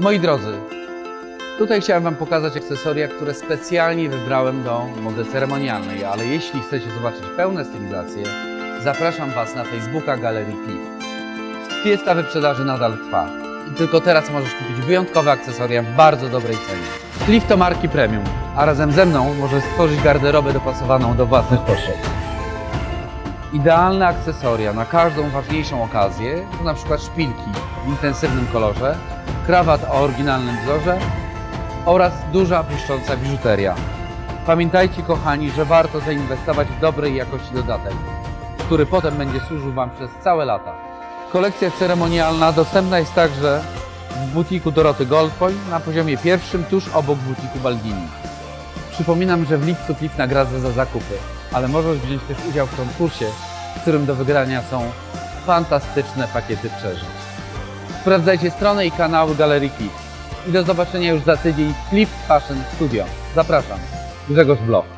Moi drodzy, tutaj chciałem Wam pokazać akcesoria, które specjalnie wybrałem do mody ceremonialnej, ale jeśli chcecie zobaczyć pełne stylizacje, zapraszam Was na Facebooka Galerii Cliff. Fiesta wyprzedaży nadal trwa i tylko teraz możesz kupić wyjątkowe akcesoria w bardzo dobrej cenie. Cliff to marki premium, a razem ze mną możesz stworzyć garderobę dopasowaną do własnych potrzeb. Idealne akcesoria na każdą ważniejszą okazję to na przykład szpilki w intensywnym kolorze, krawat o oryginalnym wzorze oraz duża błyszcząca biżuteria. Pamiętajcie kochani, że warto zainwestować w dobrej jakości dodatek, który potem będzie służył Wam przez całe lata. Kolekcja ceremonialna dostępna jest także w butiku Doroty Goldpoint na poziomie pierwszym tuż obok butiku Balgini. Przypominam, że w lipcu Cliff nagradza za zakupy, ale możesz wziąć też udział w konkursie, w którym do wygrania są fantastyczne pakiety przeżyć. Sprawdzajcie stronę i kanały Galerii Cliff. I do zobaczenia już za tydzień w Cliff Fashion Studio. Zapraszam. Grzegorz Bloch.